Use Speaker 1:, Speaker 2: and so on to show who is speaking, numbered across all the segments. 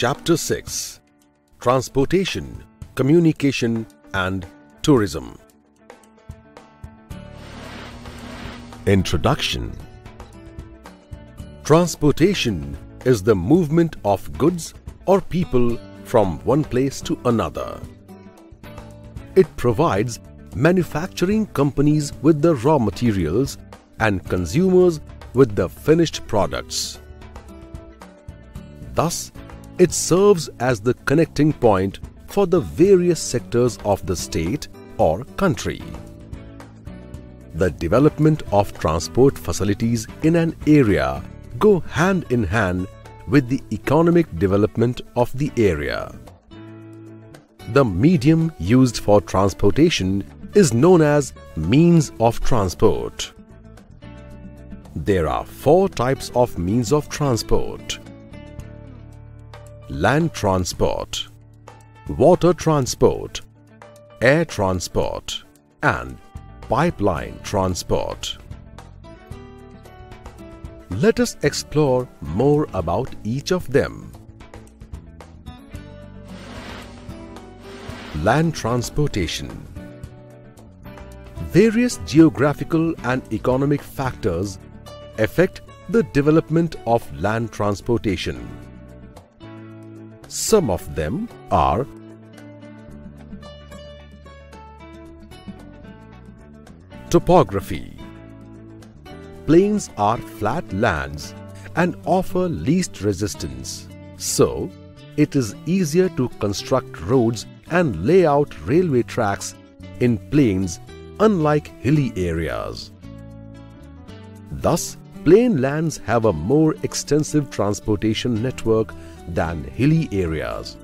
Speaker 1: Chapter 6 Transportation, Communication and Tourism Introduction Transportation is the movement of goods or people from one place to another. It provides manufacturing companies with the raw materials and consumers with the finished products. Thus, it serves as the connecting point for the various sectors of the state or country. The development of transport facilities in an area go hand in hand with the economic development of the area. The medium used for transportation is known as means of transport. There are four types of means of transport. Land transport, water transport, air transport and pipeline transport. Let us explore more about each of them. Land transportation Various geographical and economic factors affect the development of land transportation. Some of them are Topography Plains are flat lands and offer least resistance. So, it is easier to construct roads and lay out railway tracks in plains unlike hilly areas. Thus, plain lands have a more extensive transportation network than hilly areas.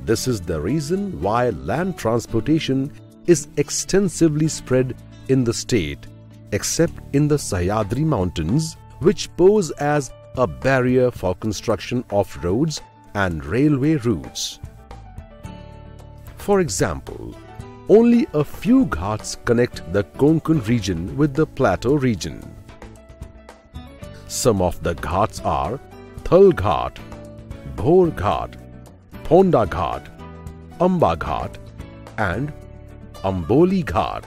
Speaker 1: This is the reason why land transportation is extensively spread in the state except in the Sahyadri mountains which pose as a barrier for construction of roads and railway routes. For example, only a few ghats connect the Konkan region with the plateau region. Some of the ghats are Thal Ghat, Bhor Ghat, Ponda Ghat, Amba Ghat and Amboli Ghat.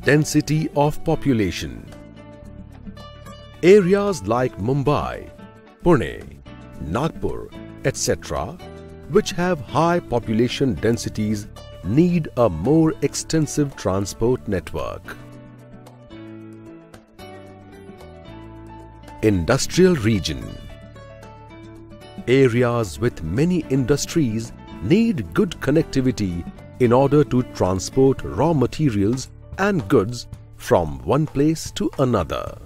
Speaker 1: Density of population Areas like Mumbai, Pune, Nagpur, etc., which have high population densities need a more extensive transport network. Industrial region Areas with many industries need good connectivity in order to transport raw materials and goods from one place to another.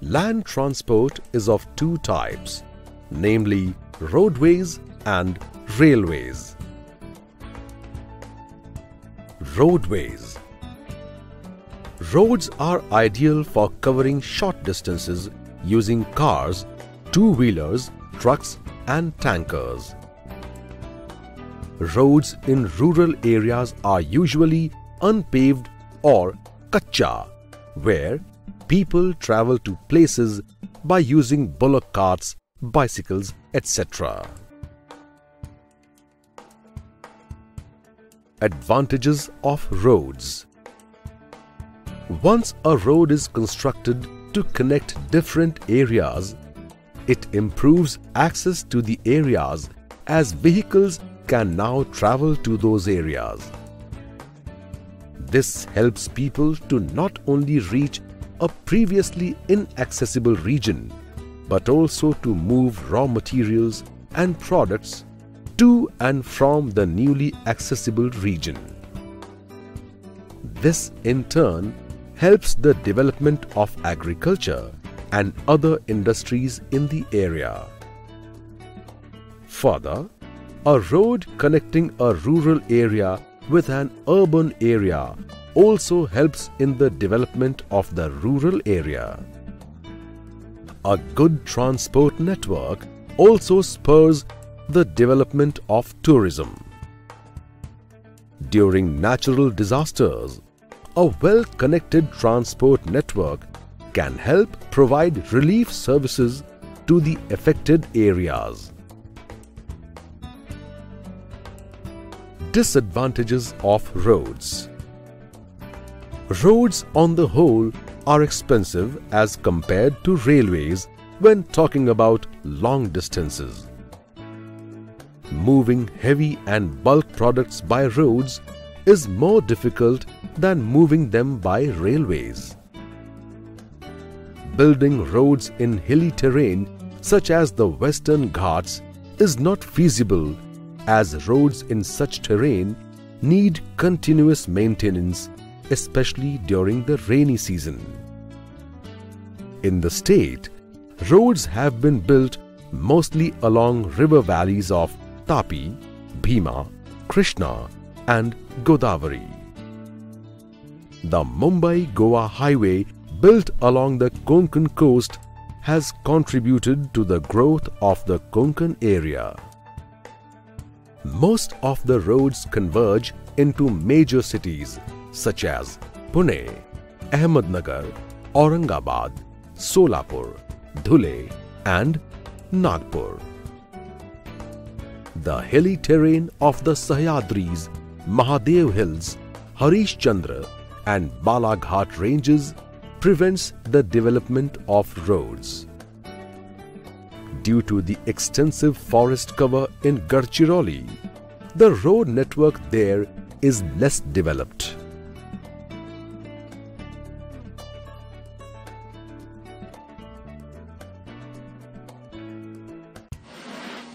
Speaker 1: Land transport is of two types, namely roadways and railways. Roadways Roads are ideal for covering short distances using cars, two-wheelers, trucks and tankers. Roads in rural areas are usually unpaved or kacha, where people travel to places by using bullock carts, bicycles, etc. Advantages of roads Once a road is constructed to connect different areas, it improves access to the areas as vehicles can now travel to those areas. This helps people to not only reach a previously inaccessible region, but also to move raw materials and products to and from the newly accessible region. This in turn helps the development of agriculture and other industries in the area. Further, a road connecting a rural area with an urban area also helps in the development of the rural area. A good transport network also spurs the development of tourism. During natural disasters, a well-connected transport network can help provide relief services to the affected areas. Disadvantages of roads Roads on the whole are expensive as compared to railways when talking about long distances. Moving heavy and bulk products by roads is more difficult than moving them by railways. Building roads in hilly terrain such as the Western Ghats is not feasible as roads in such terrain need continuous maintenance especially during the rainy season. In the state, roads have been built mostly along river valleys of Tapi, Bhima, Krishna and Godavari. The Mumbai-Goa highway built along the Konkan coast has contributed to the growth of the Konkan area. Most of the roads converge into major cities such as Pune, Ahmednagar, Aurangabad, Solapur, Dhule and Nagpur. The hilly terrain of the Sahyadris, Mahadev Hills, Harish Chandra and Balaghat ranges prevents the development of roads. Due to the extensive forest cover in Gadchiroli, the road network there is less developed.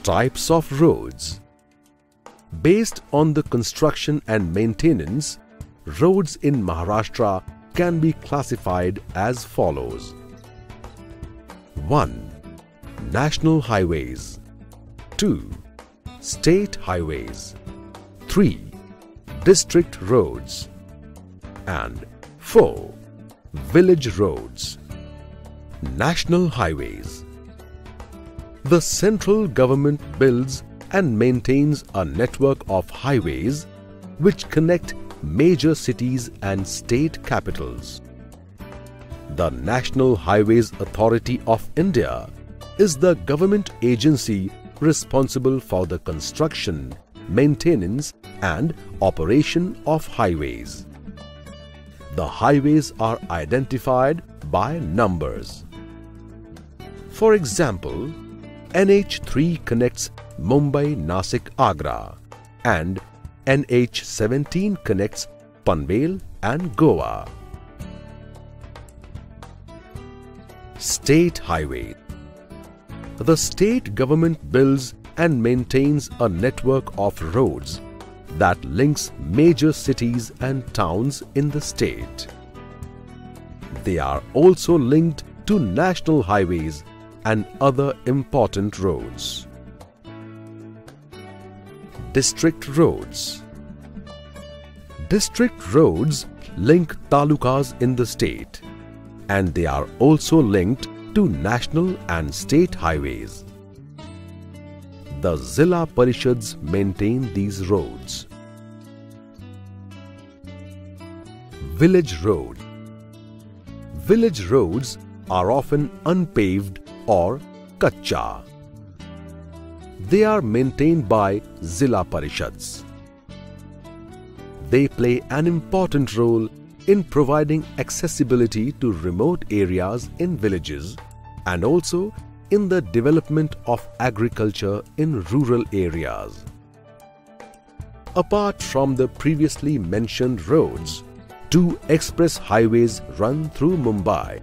Speaker 1: Types of roads Based on the construction and maintenance, roads in Maharashtra can be classified as follows. 1. National highways 2. State highways 3. District roads and 4. Village roads National highways the central government builds and maintains a network of highways which connect major cities and state capitals. The National Highways Authority of India is the government agency responsible for the construction, maintenance and operation of highways. The highways are identified by numbers. For example, NH3 connects Mumbai, Nasik, Agra and NH17 connects Panvel and Goa. State Highway The state government builds and maintains a network of roads that links major cities and towns in the state. They are also linked to national highways and other important roads. District roads District roads link talukas in the state and they are also linked to national and state highways. The Zilla Parishads maintain these roads. Village Road Village roads are often unpaved or Kacha. They are maintained by Zilla Parishads. They play an important role in providing accessibility to remote areas in villages and also in the development of agriculture in rural areas. Apart from the previously mentioned roads, two express highways run through Mumbai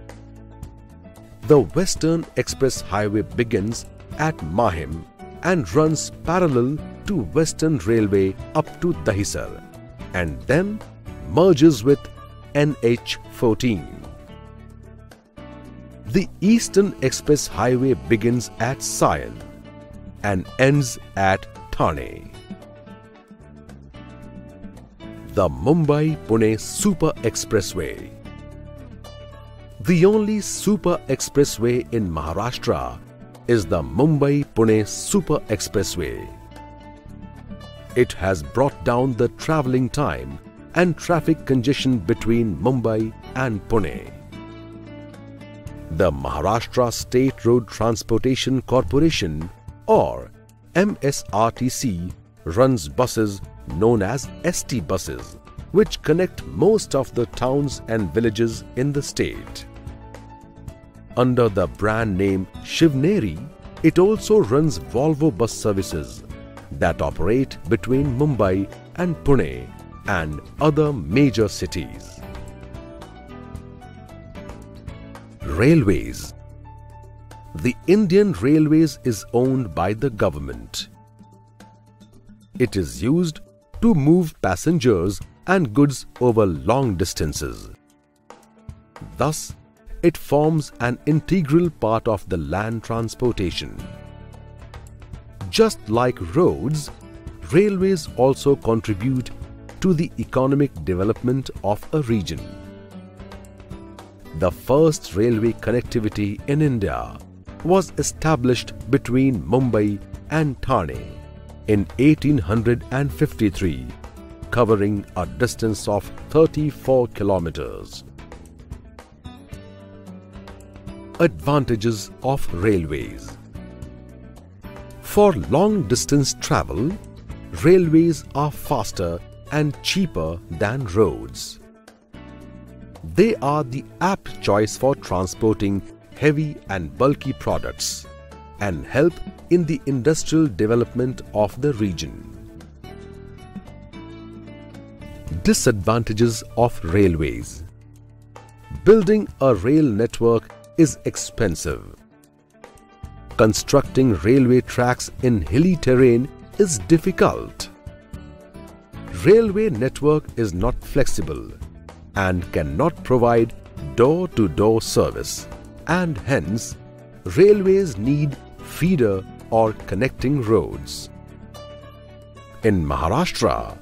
Speaker 1: the Western Express Highway begins at Mahim and runs parallel to Western Railway up to Dahisar and then merges with NH14. The Eastern Express Highway begins at Sion and ends at Thane. The Mumbai-Pune Super Expressway the only super expressway in Maharashtra is the Mumbai-Pune Super Expressway. It has brought down the travelling time and traffic congestion between Mumbai and Pune. The Maharashtra State Road Transportation Corporation or MSRTC runs buses known as ST buses which connect most of the towns and villages in the state. Under the brand name Shivneri, it also runs Volvo bus services that operate between Mumbai and Pune and other major cities. Railways The Indian Railways is owned by the government. It is used to move passengers and goods over long distances. Thus, it forms an integral part of the land transportation. Just like roads, railways also contribute to the economic development of a region. The first railway connectivity in India was established between Mumbai and Thane in 1853, covering a distance of 34 kilometers. Advantages of railways For long distance travel, railways are faster and cheaper than roads. They are the apt choice for transporting heavy and bulky products and help in the industrial development of the region. Disadvantages of railways Building a rail network is expensive. Constructing railway tracks in hilly terrain is difficult. Railway network is not flexible and cannot provide door-to-door -door service and hence railways need feeder or connecting roads. In Maharashtra,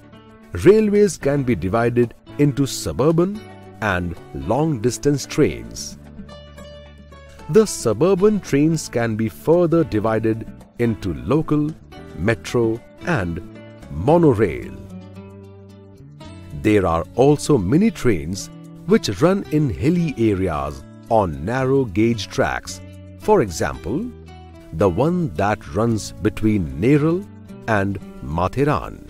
Speaker 1: railways can be divided into suburban and long-distance trains. The suburban trains can be further divided into local, metro and monorail. There are also mini trains which run in hilly areas on narrow gauge tracks. For example, the one that runs between Neral and Matheran.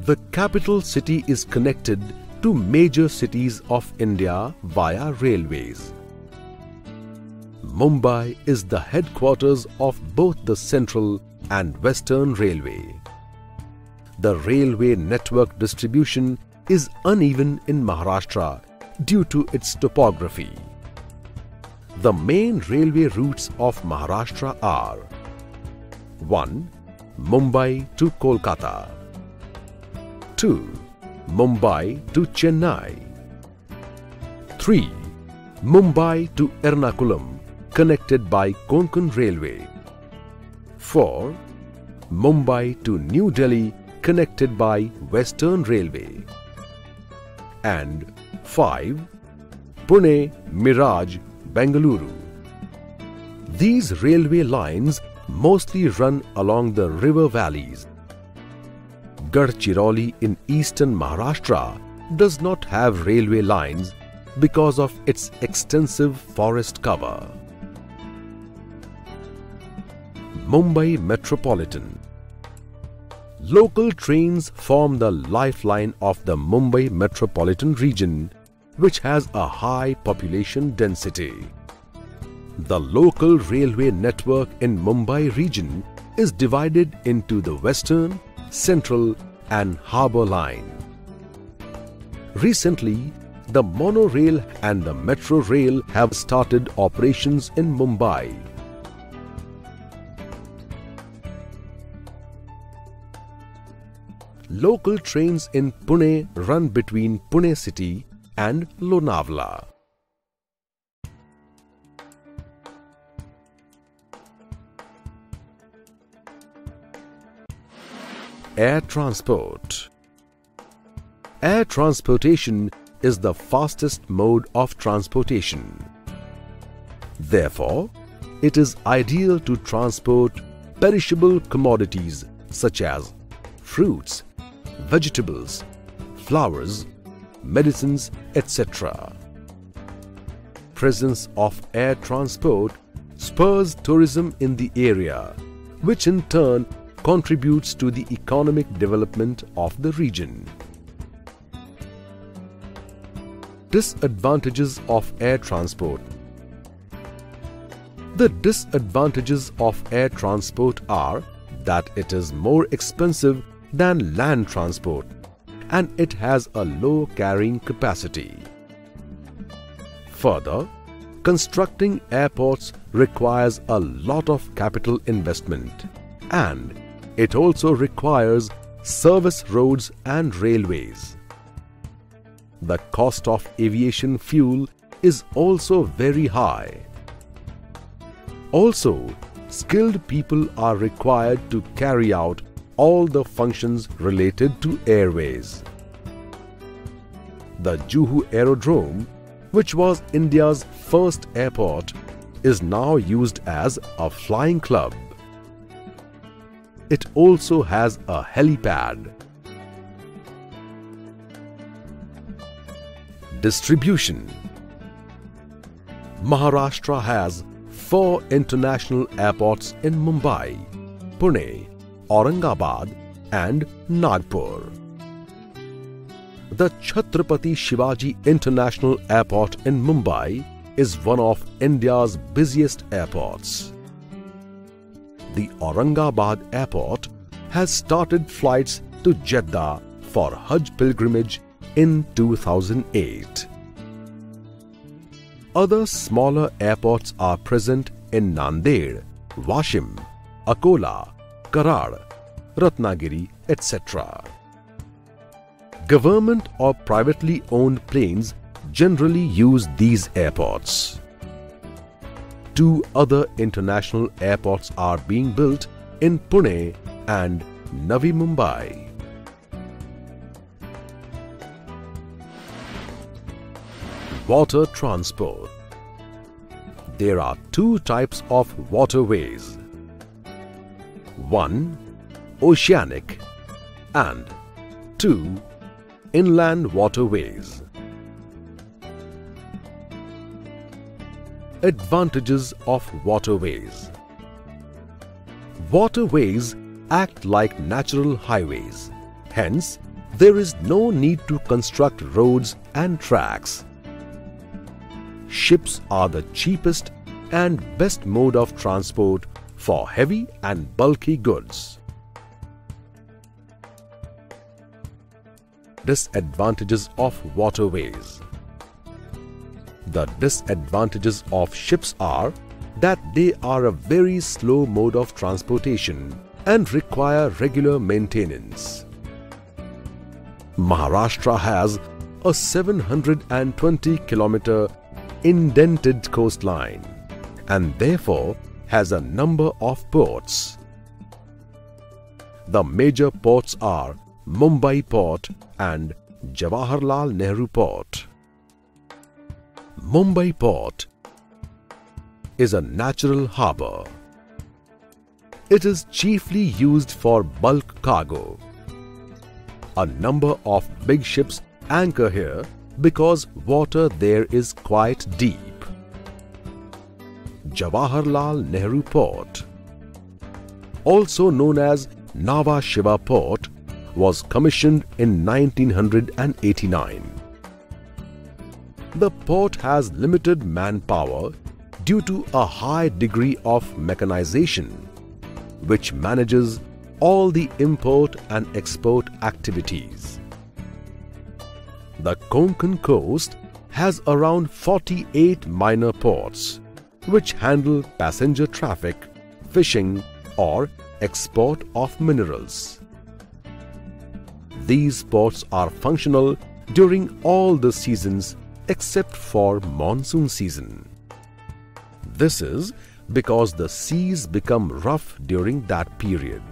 Speaker 1: The capital city is connected to major cities of India via railways. Mumbai is the headquarters of both the Central and Western Railway. The railway network distribution is uneven in Maharashtra due to its topography. The main railway routes of Maharashtra are 1. Mumbai to Kolkata 2. Mumbai to Chennai 3. Mumbai to Ernakulam connected by Konkan Railway. 4. Mumbai to New Delhi connected by Western Railway. And 5. Pune, Miraj, Bengaluru. These railway lines mostly run along the river valleys. Gadchiroli in eastern Maharashtra does not have railway lines because of its extensive forest cover. Mumbai Metropolitan Local trains form the lifeline of the Mumbai metropolitan region, which has a high population density. The local railway network in Mumbai region is divided into the Western, Central and Harbour Line. Recently, the monorail and the metro rail have started operations in Mumbai. Local trains in Pune run between Pune city and Lonavla. Air transport Air transportation is the fastest mode of transportation. Therefore, it is ideal to transport perishable commodities such as fruits, vegetables, flowers, medicines, etc. presence of air transport spurs tourism in the area, which in turn contributes to the economic development of the region. Disadvantages of air transport The disadvantages of air transport are that it is more expensive than land transport and it has a low carrying capacity. Further, constructing airports requires a lot of capital investment and it also requires service roads and railways. The cost of aviation fuel is also very high. Also, skilled people are required to carry out all the functions related to airways. The Juhu Aerodrome, which was India's first airport, is now used as a flying club. It also has a helipad. Distribution Maharashtra has four international airports in Mumbai, Pune, Aurangabad and Nagpur. The Chhatrapati Shivaji International Airport in Mumbai is one of India's busiest airports the Aurangabad airport has started flights to Jeddah for Hajj pilgrimage in 2008. Other smaller airports are present in Nanded, Washim, Akola, Karad, Ratnagiri, etc. Government or privately owned planes generally use these airports two other international airports are being built in Pune and Navi Mumbai. Water transport. There are two types of waterways. One, oceanic and two, inland waterways. Advantages of waterways Waterways act like natural highways. Hence, there is no need to construct roads and tracks. Ships are the cheapest and best mode of transport for heavy and bulky goods. Disadvantages of waterways the disadvantages of ships are that they are a very slow mode of transportation and require regular maintenance. Maharashtra has a 720 kilometer indented coastline and therefore has a number of ports. The major ports are Mumbai Port and Jawaharlal Nehru Port. Mumbai Port is a natural harbour. It is chiefly used for bulk cargo. A number of big ships anchor here because water there is quite deep. Jawaharlal Nehru Port, also known as Nhava Sheva Port, was commissioned in 1989 the port has limited manpower due to a high degree of mechanization, which manages all the import and export activities. The Konkan coast has around 48 minor ports, which handle passenger traffic, fishing or export of minerals. These ports are functional during all the seasons except for monsoon season. This is because the seas become rough during that period.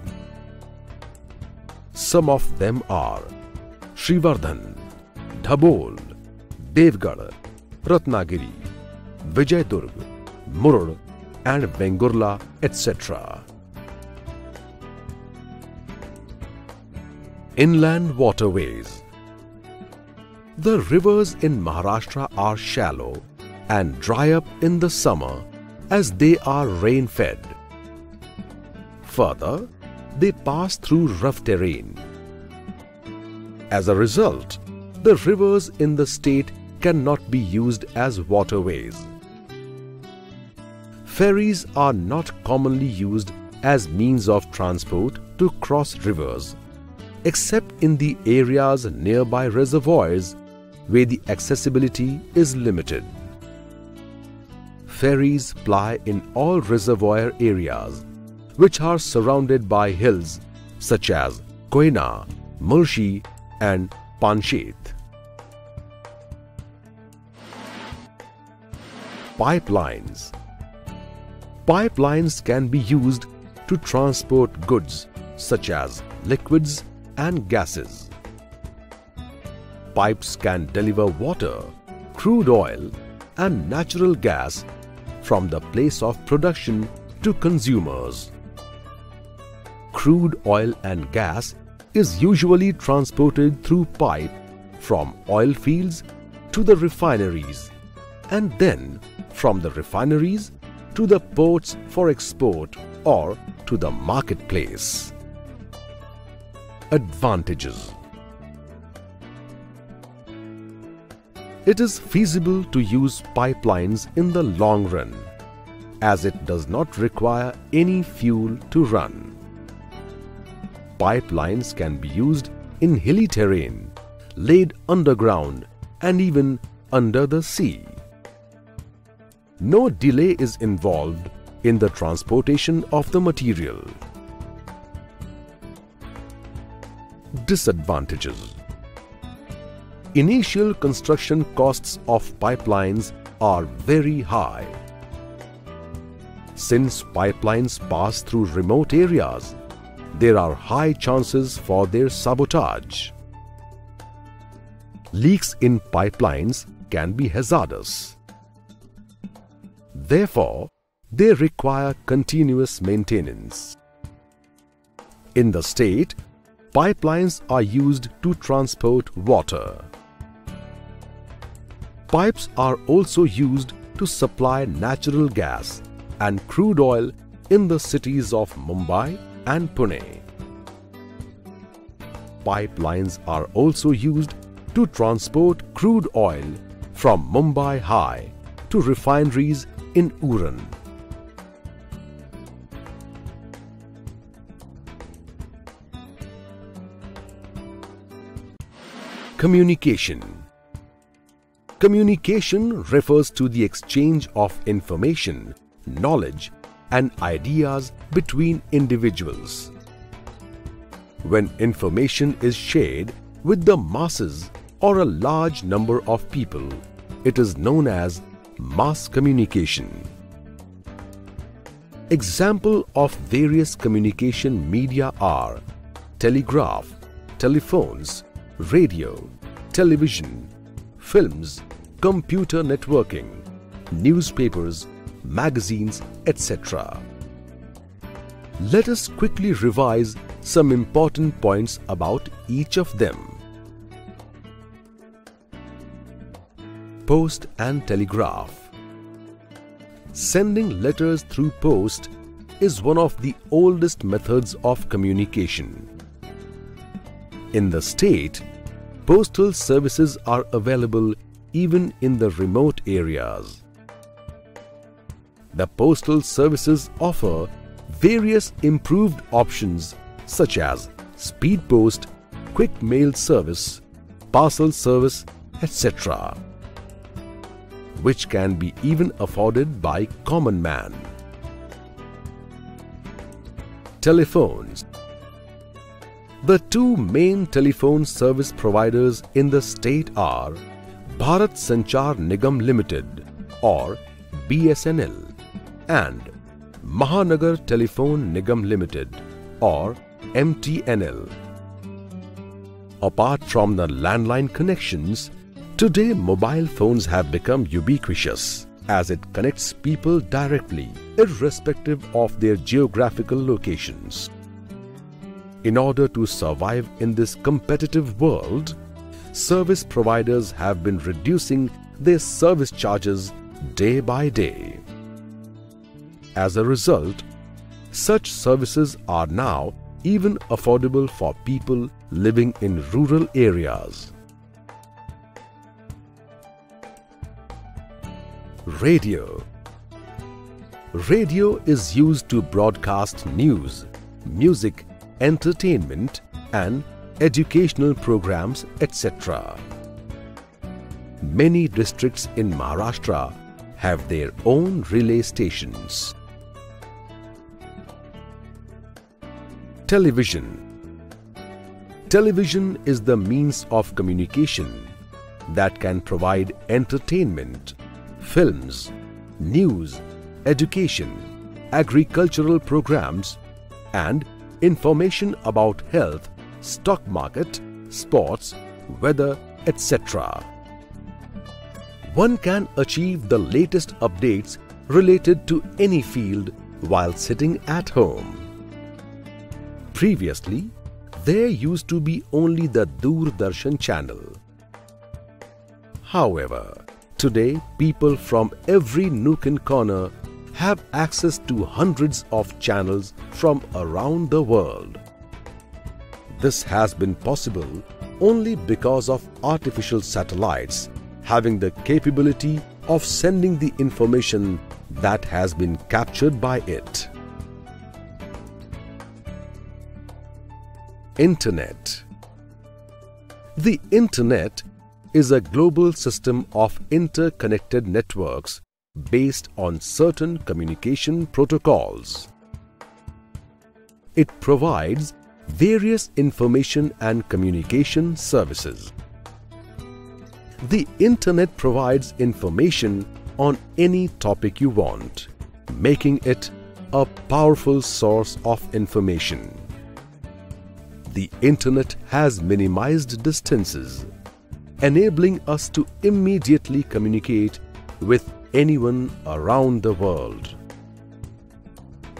Speaker 1: Some of them are Srivardhan, Dabhol, Devgarh, Ratnagiri, Vijayadurg, Murud and Vengurla, etc. Inland waterways the rivers in Maharashtra are shallow and dry up in the summer as they are rain-fed. Further, they pass through rough terrain. As a result, the rivers in the state cannot be used as waterways. Ferries are not commonly used as means of transport to cross rivers, except in the areas nearby reservoirs where the accessibility is limited. Ferries ply in all reservoir areas which are surrounded by hills such as Koyna, Mulshi and Panshet. Pipelines Pipelines can be used to transport goods such as liquids and gases. Pipes can deliver water, crude oil and natural gas from the place of production to consumers. Crude oil and gas is usually transported through pipe from oil fields to the refineries and then from the refineries to the ports for export or to the marketplace. Advantages It is feasible to use pipelines in the long run as it does not require any fuel to run. Pipelines can be used in hilly terrain, laid underground and even under the sea. No delay is involved in the transportation of the material. Disadvantages Initial construction costs of pipelines are very high. Since pipelines pass through remote areas, there are high chances for their sabotage. Leaks in pipelines can be hazardous. Therefore, they require continuous maintenance. In the state, pipelines are used to transport water. Pipes are also used to supply natural gas and crude oil in the cities of Mumbai and Pune. Pipelines are also used to transport crude oil from Mumbai High to refineries in Uran. Communication Communication refers to the exchange of information, knowledge and ideas between individuals. When information is shared with the masses or a large number of people, it is known as mass communication. Example of various communication media are telegraph, telephones, radio, television, films, computer networking, newspapers, magazines, etc. Let us quickly revise some important points about each of them. Post and Telegraph Sending letters through post is one of the oldest methods of communication. In the state, postal services are available even in the remote areas. The postal services offer various improved options such as speed post, quick mail service, parcel service, etc., which can be even afforded by common man. Telephones the two main telephone service providers in the state are Bharat Sanchar Nigam Limited or BSNL and Mahanagar Telephone Nigam Limited or MTNL. Apart from the landline connections, today mobile phones have become ubiquitous as it connects people directly irrespective of their geographical locations. In order to survive in this competitive world, service providers have been reducing their service charges day by day. As a result, such services are now even affordable for people living in rural areas. Radio Radio is used to broadcast news, music, entertainment and educational programs, etc. Many districts in Maharashtra have their own relay stations. Television Television is the means of communication that can provide entertainment, films, news, education, agricultural programs and information about health, stock market, sports, weather, etc. One can achieve the latest updates related to any field while sitting at home. Previously, there used to be only the Doordarshan channel. However, today people from every nook and corner have access to hundreds of channels from around the world. This has been possible only because of artificial satellites having the capability of sending the information that has been captured by it. Internet The Internet is a global system of interconnected networks based on certain communication protocols. It provides various information and communication services. The Internet provides information on any topic you want, making it a powerful source of information. The Internet has minimized distances, enabling us to immediately communicate with anyone around the world.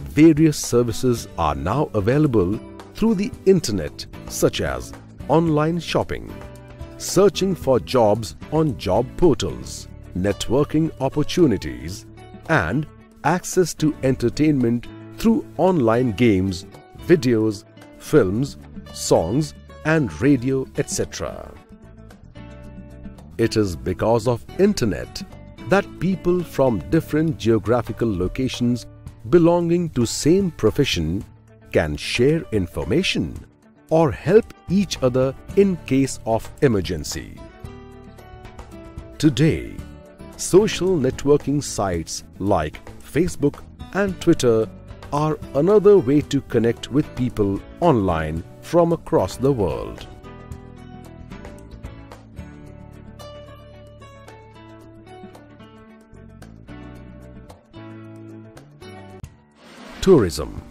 Speaker 1: Various services are now available through the internet such as online shopping, searching for jobs on job portals, networking opportunities and access to entertainment through online games, videos, films, songs and radio etc. It is because of internet that people from different geographical locations belonging to same profession can share information or help each other in case of emergency. Today, social networking sites like Facebook and Twitter are another way to connect with people online from across the world. Tourism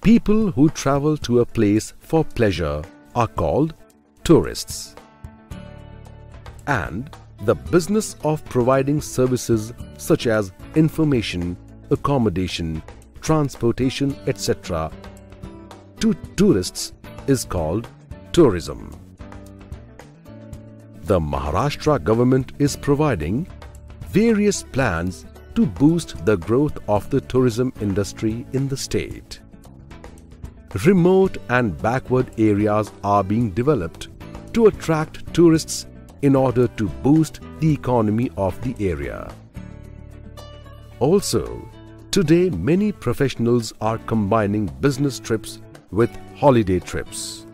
Speaker 1: People who travel to a place for pleasure are called tourists. And the business of providing services such as information, accommodation, transportation, etc. to tourists is called tourism. The Maharashtra government is providing various plans to boost the growth of the tourism industry in the state. Remote and backward areas are being developed to attract tourists in order to boost the economy of the area. Also, today many professionals are combining business trips with holiday trips.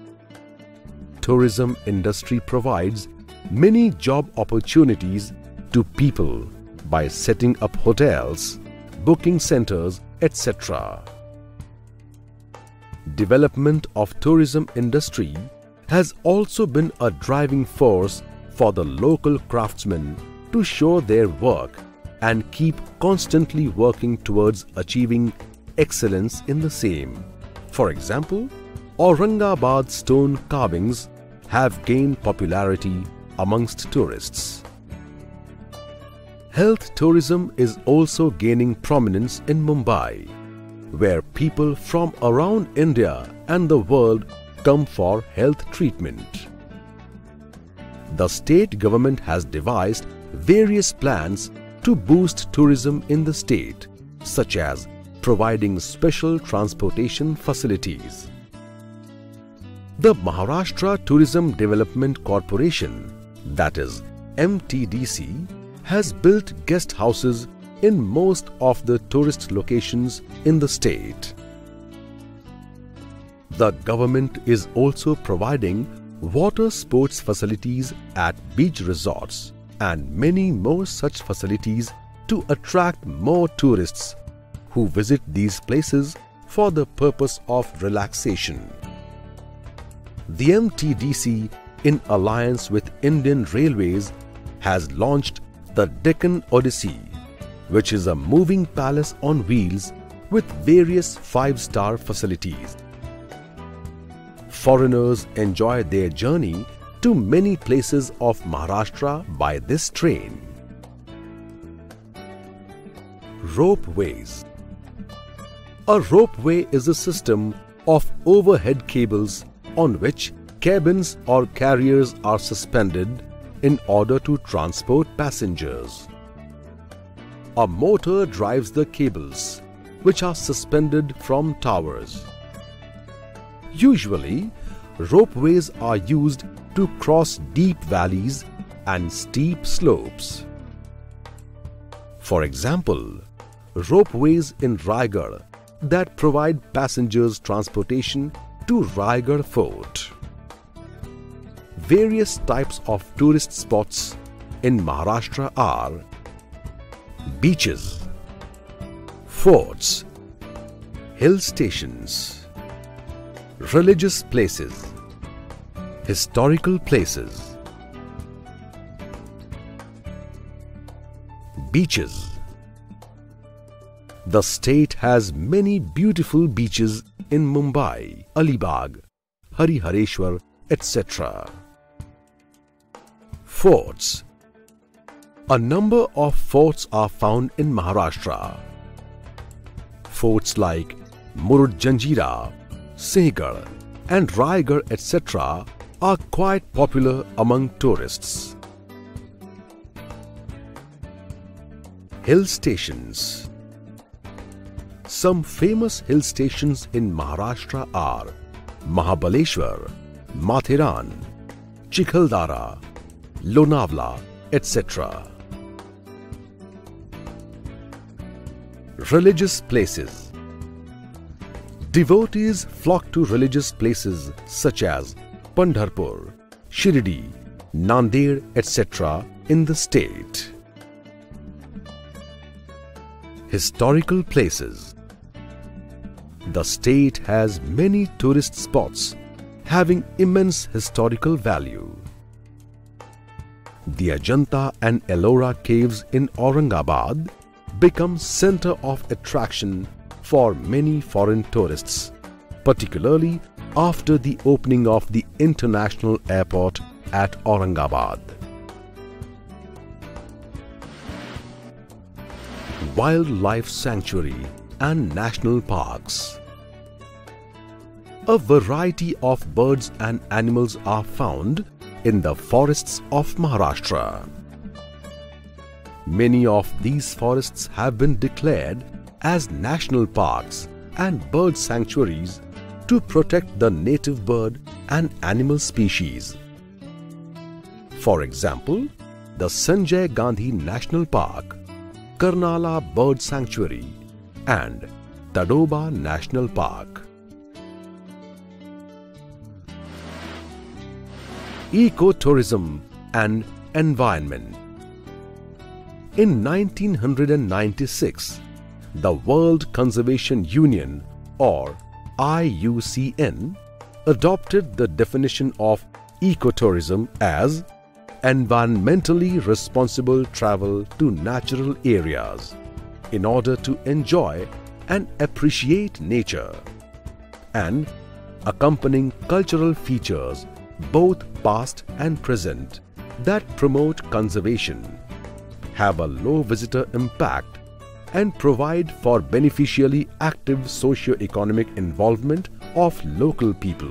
Speaker 1: Tourism industry provides many job opportunities to people by setting up hotels, booking centers, etc. Development of tourism industry has also been a driving force for the local craftsmen to show their work and keep constantly working towards achieving excellence in the same. For example, Aurangabad stone carvings have gained popularity amongst tourists. Health tourism is also gaining prominence in Mumbai, where people from around India and the world come for health treatment. The state government has devised various plans to boost tourism in the state, such as providing special transportation facilities. The Maharashtra Tourism Development Corporation, that is MTDC, has built guest houses in most of the tourist locations in the state. The government is also providing water sports facilities at beach resorts and many more such facilities to attract more tourists who visit these places for the purpose of relaxation. The MTDC, in alliance with Indian Railways, has launched the Deccan Odyssey, which is a moving palace on wheels with various five-star facilities. Foreigners enjoy their journey to many places of Maharashtra by this train. Ropeways A ropeway is a system of overhead cables on which cabins or carriers are suspended in order to transport passengers. A motor drives the cables, which are suspended from towers. Usually, ropeways are used to cross deep valleys and steep slopes. For example, ropeways in Raigad that provide passengers transportation to Raigad Fort. Various types of tourist spots in Maharashtra are beaches, forts, hill stations, religious places, Historical places Beaches The state has many beautiful beaches in Mumbai, Alibag, Harihareshwar, etc. Forts A number of forts are found in Maharashtra. Forts like Murud Janjira, Sinhgarh and Raigad etc are quite popular among tourists. Hill Stations Some famous hill stations in Maharashtra are Mahabaleshwar, Matheran, Chikhaldara, Lonavla, etc. Religious Places Devotees flock to religious places such as Pandharpur, Shirdi, Nanded, etc. in the state. Historical places The state has many tourist spots having immense historical value. The Ajanta and Ellora caves in Aurangabad become center of attraction for many foreign tourists, particularly after the opening of the international airport at Aurangabad. Wildlife Sanctuary and National Parks A variety of birds and animals are found in the forests of Maharashtra. Many of these forests have been declared as national parks and bird sanctuaries to protect the native bird and animal species. For example, the Sanjay Gandhi National Park, Karnala Bird Sanctuary and Tadoba National Park. Ecotourism and Environment. In 1996, the World Conservation Union or IUCN adopted the definition of ecotourism as environmentally responsible travel to natural areas in order to enjoy and appreciate nature and accompanying cultural features both past and present that promote conservation, have a low visitor impact and provide for beneficially active socio-economic involvement of local people.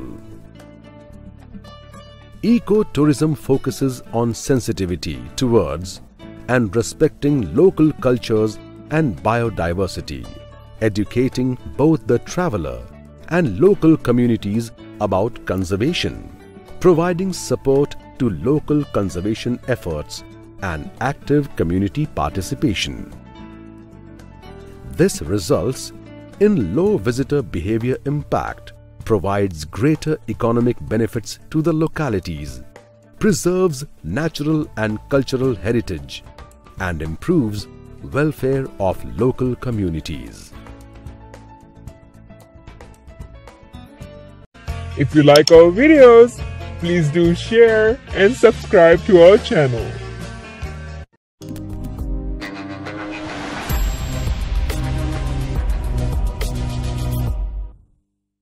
Speaker 1: Eco-tourism focuses on sensitivity towards and respecting local cultures and biodiversity, educating both the traveler and local communities about conservation, providing support to local conservation efforts and active community participation. This results in low visitor behavior impact, provides greater economic benefits to the localities, preserves natural and cultural heritage, and improves welfare of local communities.
Speaker 2: If you like our videos, please do share and subscribe to our channel.